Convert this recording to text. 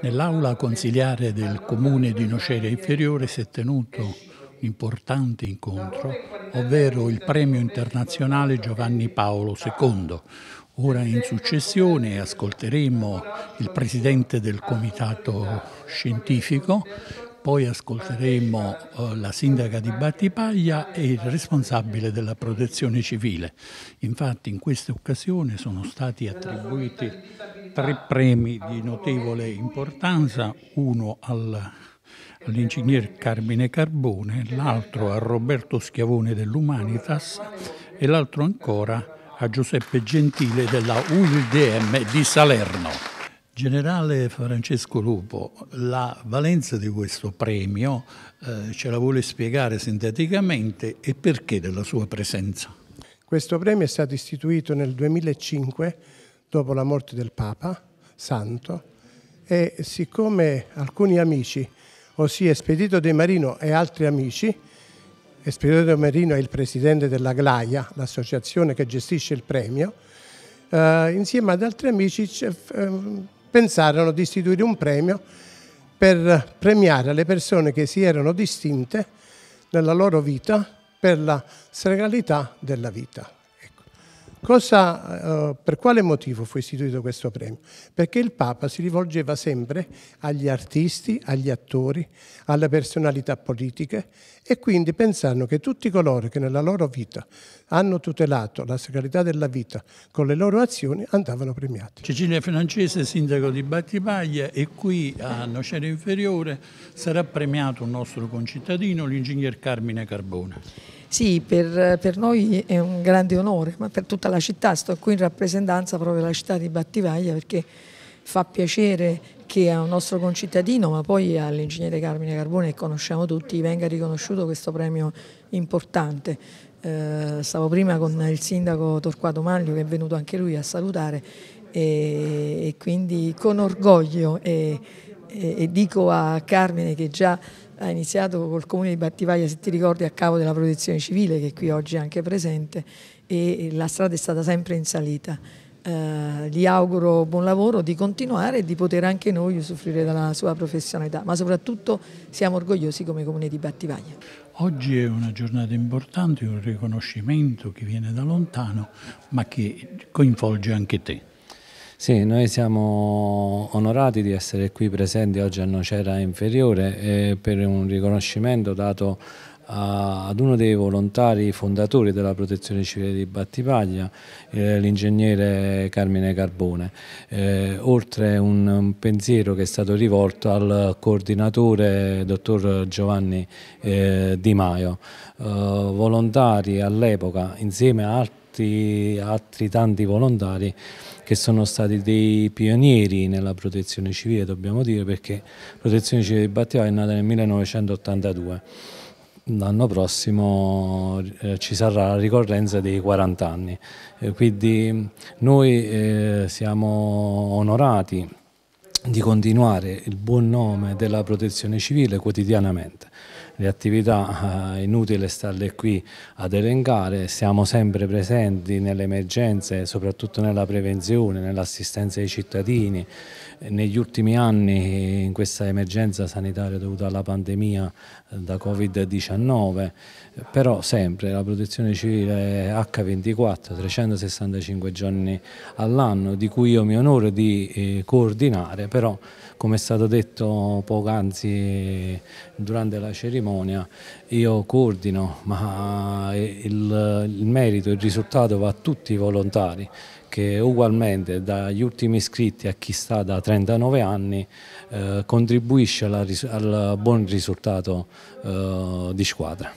Nell'aula consiliare del comune di Nocera Inferiore si è tenuto un importante incontro, ovvero il premio internazionale Giovanni Paolo II. Ora in successione ascolteremo il presidente del comitato scientifico, poi ascolteremo eh, la sindaca di Battipaglia e il responsabile della protezione civile. Infatti in questa occasione sono stati attribuiti tre premi di notevole importanza, uno al all'ingegner Carmine Carbone, l'altro a Roberto Schiavone dell'Umanitas e l'altro ancora a Giuseppe Gentile della UIDM di Salerno. Generale Francesco Lupo, la valenza di questo premio eh, ce la vuole spiegare sinteticamente e perché della sua presenza? Questo premio è stato istituito nel 2005 dopo la morte del Papa Santo e siccome alcuni amici, ossia Espedito De Marino e altri amici, Espedito De Marino è il presidente della Glaia, l'associazione che gestisce il premio, eh, insieme ad altri amici eh, pensarono di istituire un premio per premiare le persone che si erano distinte nella loro vita per la seralità della vita. Cosa, eh, per quale motivo fu istituito questo premio? Perché il Papa si rivolgeva sempre agli artisti, agli attori, alle personalità politiche e quindi pensando che tutti coloro che nella loro vita hanno tutelato la sacralità della vita con le loro azioni andavano premiati. Cecilia Francese, sindaco di Battipaglia e qui a Nocera Inferiore sarà premiato un nostro concittadino, l'ingegner Carmine Carbone. Sì, per, per, noi è un grande onore, ma per tutta la città, sto qui in rappresentanza proprio della città di Battivaglia perché fa piacere che a un nostro concittadino, ma poi all'ingegnere Carmine Carbone che conosciamo tutti, venga riconosciuto questo premio importante. Eh, stavo prima con il sindaco Torquato Maglio che è venuto anche lui a salutare e, e quindi con orgoglio e, e, e dico a Carmine che già ha iniziato col comune di Battivaglia, se ti ricordi, a capo della protezione civile che qui oggi è anche presente e la strada è stata sempre in salita. Eh, gli auguro buon lavoro, di continuare e di poter anche noi usufruire della sua professionalità, ma soprattutto siamo orgogliosi come comune di Battivaglia. Oggi è una giornata importante, un riconoscimento che viene da lontano, ma che coinvolge anche te. Sì, noi siamo onorati di essere qui presenti oggi a Nocera Inferiore eh, per un riconoscimento dato a, ad uno dei volontari fondatori della protezione civile di Battipaglia, eh, l'ingegnere Carmine Carbone, eh, oltre un, un, pensiero che è stato rivolto al coordinatore dottor Giovanni eh, Di Maio, eh, volontari all'epoca insieme a altri, altri tanti volontari che sono stati dei pionieri nella protezione civile, dobbiamo dire, perché la protezione civile di Battiva è nata nel 1982. L'anno prossimo eh, ci sarà la ricorrenza dei 40 anni, eh, quindi noi eh, siamo onorati di continuare il buon nome della protezione civile quotidianamente le attività eh, inutile starle qui ad elencare, siamo sempre presenti nelle emergenze, soprattutto nella prevenzione, nell'assistenza ai cittadini. Negli ultimi anni in questa emergenza sanitaria dovuta alla pandemia eh, da Covid-19, però sempre la protezione civile H24, 365 giorni all'anno, di cui io mi onoro di eh, coordinare, però come è stato detto poc'anzi durante la cerimonia, io coordino, ma il, il merito, il risultato va a tutti i volontari che ugualmente dagli ultimi iscritti a chi sta da 39 anni eh, contribuisce alla, al buon risultato eh, di squadra.